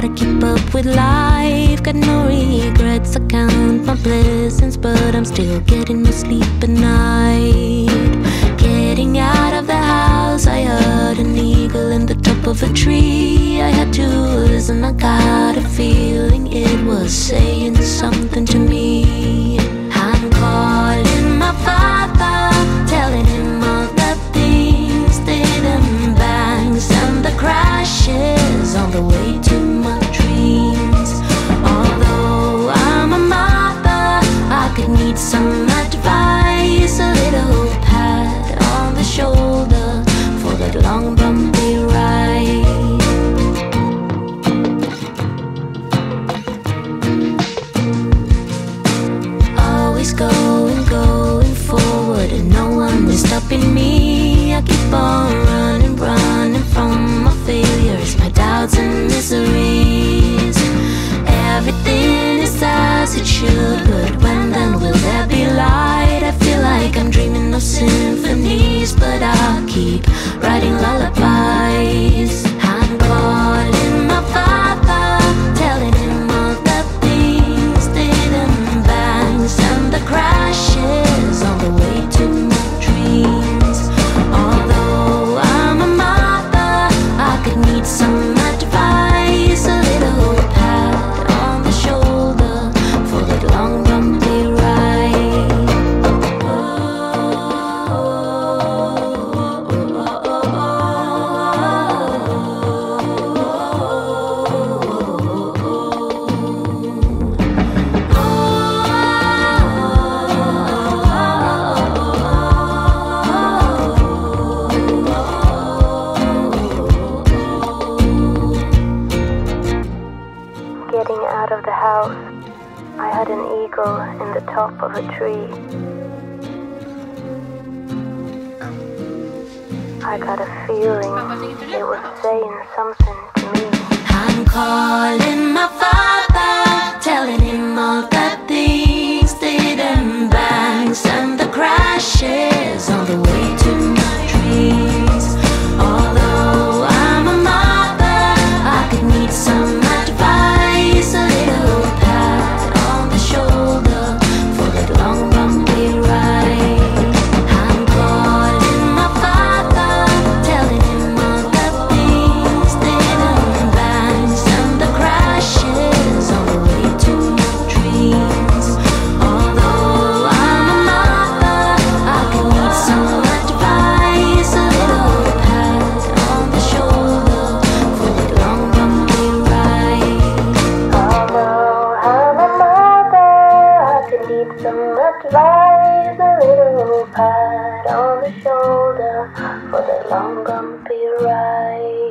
Got to keep up with life. Got no regrets, I count my blessings, but I'm still getting no sleep at night. Getting out of the house, I heard an eagle in the top of a tree. I had to listen, I got a feeling it was saying something. getting out of the house, I had an eagle in the top of a tree. I got a feeling it was saying something to me. I'm calling my father. Some much lies a little pat on the shoulder for the long bumpy ride.